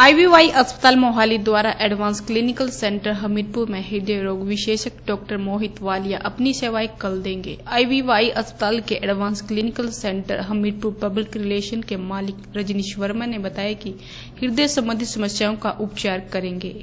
Ivy अस्पताल मोहाली द्वारा advance clinical centre Hamirpur में हृदय रोग विशेषज्ञ डॉक्टर मोहित वालिया अपनी सेवाएँ कल देंगे। आईवीवाई अस्पताल के advance clinical centre Hamirpur public relation के मालिक रजनीश वर्मा ने बताया कि हृदय संबंधी समस्याओं का उपचार करेंगे।